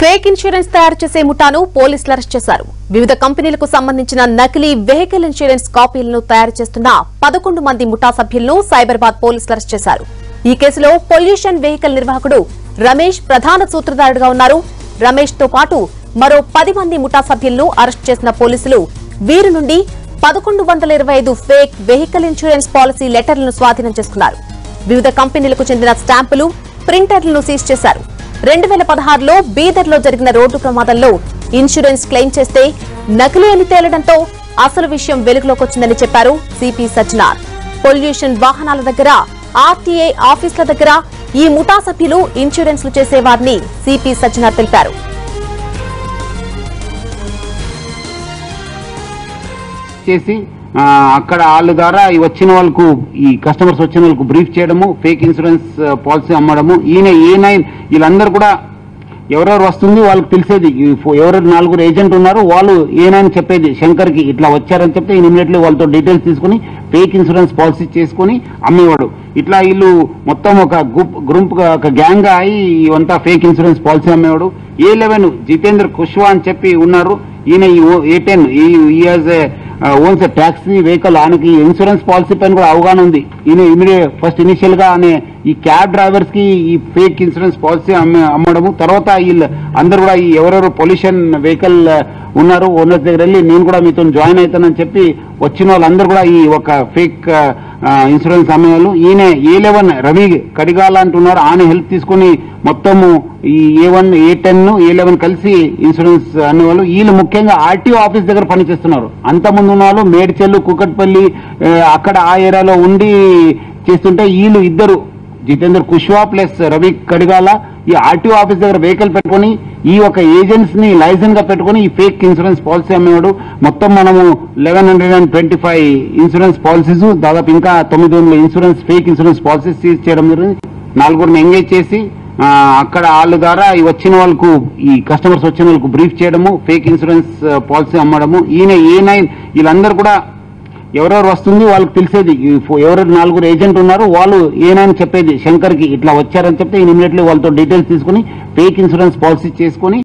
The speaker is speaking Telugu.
ఫేక్ ఇన్సూరెన్స్ తయారు చేసే ముఠాను పోలీసులు అరెస్ట్ చేశారు. వివిధ కంపెనీలకు సంబంధించిన నకిలీ వెహికల్ ఇన్సూరెన్స్ కాపీలను తయారు చేస్తున్న పదకొండు మంది ముఠా సభ్యులను సైబరాబాద్ పోలీసులు అరెస్ట్ చేశారు. ఈ కేసులో పొల్యూషన్ వెహికల్ నిర్వాహకుడు రమేష్ ప్రధాన సూత్రధారుడుగా ఉన్నారు. రమేష్తో పాటు మరో పది మంది ముఠా సభ్యులను అరెస్ట్ చేసిన పోలీసులు వీరి నుండి పదకొండు వందల ఇరవై ఐదు ఫేక్ వెహికల్ ఇన్సూరెన్స్ పాలసీ లెటర్లను స్వాధీనం చేసుకున్నారు. వివిధ కంపెనీలకు చెందిన స్టాంపులు ప్రింటర్లను సీజ్ చేశారు. రెండు వేల పదహారులో బీదర్లో జరిగిన రోడ్డు ప్రమాదంలో ఇన్సూరెన్స్ క్లెయిమ్ చేస్తే నకిలీ అని తేలడంతో అసలు విషయం వెలుగులోకి వచ్చిందని చెప్పారు సిపి సజ్జనార్ పొల్యూషన్ వాహనాల దగ్గర ఆర్టీఏ ఆఫీసుల దగ్గర ఈ ముఠా సభ్యులు ఇన్సూరెన్స్లు చేసేవారని సిపి సజ్జనార్ తెలిపారు. చేసి అక్కడ వాళ్ళ ద్వారా వచ్చిన వాళ్ళకు ఈ కస్టమర్స్ వచ్చిన వాళ్ళకు బ్రీఫ్ చేయడము ఫేక్ ఇన్సూరెన్స్ పాలసీ అమ్మడము ఈయన ఏ నైన్ వీళ్ళందరూ కూడా ఎవరెవరు వస్తుంది వాళ్ళకి తెలిసేది. ఎవరెవరు నలుగురు ఏజెంట్ ఉన్నారు వాళ్ళు ఏనని చెప్పేది. శంకర్కి ఇట్లా వచ్చారని చెప్తే ఈయన ఇమీడియట్లీ వాళ్ళతో డీటెయిల్స్ తీసుకుని ఫేక్ ఇన్సూరెన్స్ పాలసీ చేసుకుని అమ్మేవాడు. ఇట్లా వీళ్ళు మొత్తం ఒక గ్రూప్ గ్రూప్ ఒక గ్యాంగ్ అయి ఇవంతా fake insurance policy అమ్మేవాడు. A eleven? Jitendra కుష్వా అని చెప్పి ఉన్నారు. ఈయన ఏ టెన్? ఈ ఓన్స్ ట్యాక్సీ వెహికల్ ఆయనకి ఇన్సూరెన్స్ పాలసీ పైన కూడా అవగాహన ఉంది. ఈయన ఇమీడియట్ ఫస్ట్ ఇనిషియల్గా ఆయన ఈ క్యాబ్ డ్రైవర్స్కి ఈ ఫేక్ ఇన్సూరెన్స్ పాలసీ అమ్మడము. తర్వాత వీళ్ళు అందరు కూడా ఈ ఎవరెవరు పొల్యూషన్ వెహికల్ ఉన్నారు ఓనర్స్ దగ్గర వెళ్ళి నేను కూడా మీతో జాయిన్ అవుతానని చెప్పి వచ్చిన వాళ్ళందరూ కూడా ఈ ఒక ఫేక్ ఇన్సూరెన్స్ అమ్మేవాళ్ళు ఈయన ఏ లెవెన్ రవి కడిగాల అంటున్నారు. ఆయన హెల్ప్ తీసుకుని మొత్తము ఈ A one A ten A eleven కలిసి ఇన్సూరెన్స్ అనేవాళ్ళు వీళ్ళు ముఖ్యంగా ఆర్టీఓ ఆఫీస్ దగ్గర పనిచేస్తున్నారు. అంతకుముందు ఉన్న వాళ్ళు మేడ్చెల్లు కుకట్పల్లి అక్కడ ఆ ఏరియాలో ఉండి చేస్తుంటే వీళ్ళు ఇద్దరు జితేందర్ కుష్వా ప్లస్ రవి కడిగాల ఈ ఆర్టీఓ ఆఫీస్ దగ్గర వెహికల్ పెట్టుకొని ఈ ఒక ఏజెంట్స్ని లైసెన్స్గా పెట్టుకొని ఈ ఫేక్ ఇన్సూరెన్స్ పాలసీ అమ్మేవాడు. మొత్తం మనము eleven hundred and twenty five insurance policies దాదాపు ఇంకా తొమ్మిది వందల insurance fake insurance policies seize చేయడం జరిగింది. నలుగురిని ఎంగేజ్ చేసి అక్కడ వాళ్ళ ద్వారా వచ్చిన వాళ్ళకు ఈ కస్టమర్స్ వచ్చిన వాళ్ళకు బ్రీఫ్ చేయడము ఫేక్ ఇన్సూరెన్స్ పాలసీ అమ్మడము. ఈయన ఏ నైన్ వీళ్ళందరూ కూడా ఎవరెవరు వస్తుంది వాళ్ళకి తెలిసేది. ఎవరెవరు నలుగురు ఏజెంట్ ఉన్నారు వాళ్ళు ఏనని చెప్పేది? శంకర్కి ఇట్లా వచ్చారని చెప్తే ఈయన ఇమీడియట్లీ వాళ్ళతో డీటెయిల్స్ తీసుకుని ఫేక్ ఇన్సూరెన్స్ పాలసీ చేసుకుని